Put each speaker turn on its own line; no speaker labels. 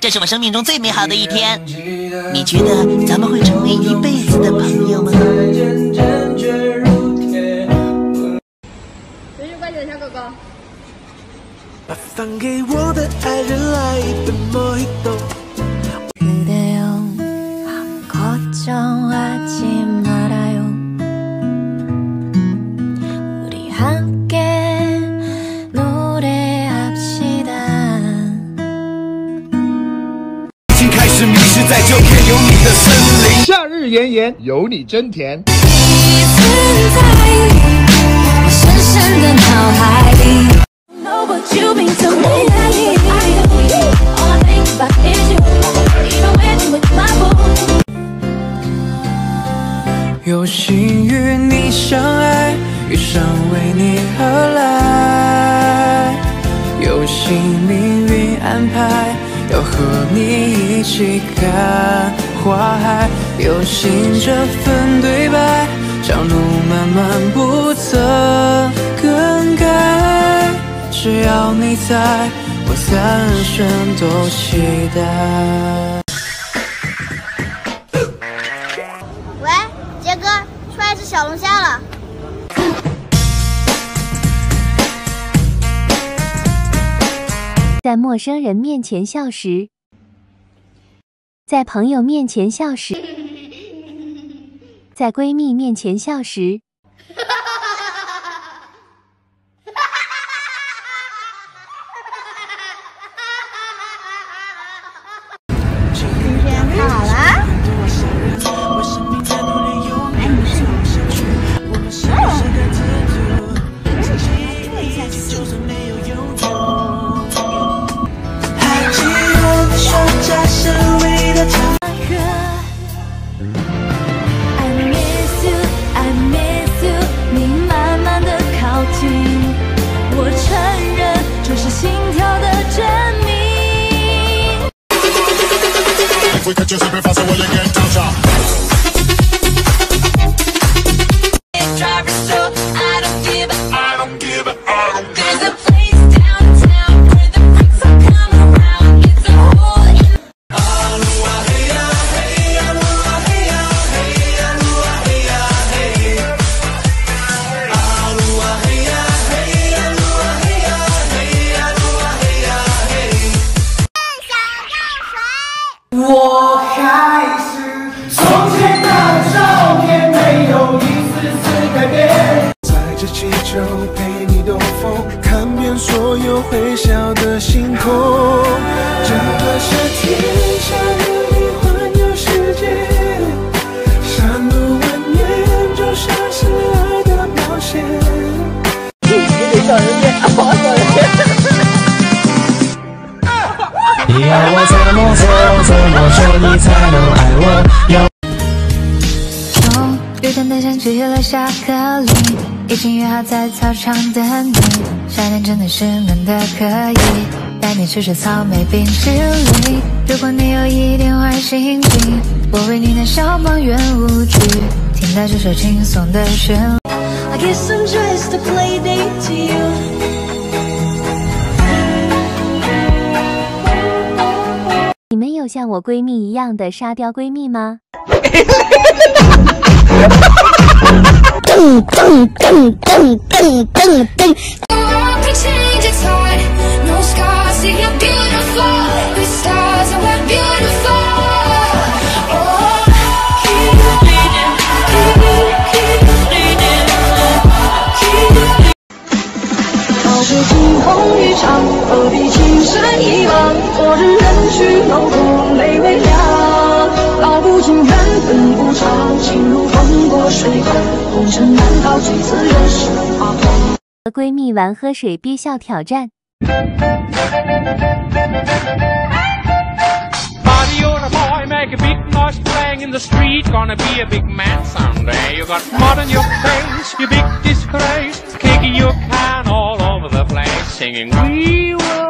这是我生命中最美好的一天。你觉得咱们会成为一辈子的朋友吗？
继续关心小哥哥。
把放给我的爱人来一杯莫吉托。有你
真甜。
有幸与你相爱，余生为你而来，有幸命运安排，要和你一起看花海，有幸这份对白，将路漫漫不曾更改，只要你在，我三生都期待。
喂，杰哥，出来吃小龙虾了。
在陌生人面前笑时，在朋友面前笑时，在闺蜜面前笑时，
今天看好了啊。
还记得你说家是唯一
If we catch you slipping faster, well, you get
touched. 我怎么，说你才能爱我？要
终于等待上起了下课铃，已经约好在操场等你。夏天真的是闷的可以，带你吃吃草莓冰淇淋。如果你有一点坏心情，我为你弹小邦圆舞曲，听到这首轻松的旋律。I guess I'm just a playdate to you.
有像我闺蜜一样的沙雕闺蜜吗？
是惊鸿一场，何必情深一往？昨日人去楼空泪微凉，道不尽缘分无常，情如风过水寒，红尘难逃几次人世花光。
和闺蜜玩喝水憋笑挑战。
singing, We will.